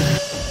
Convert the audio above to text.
you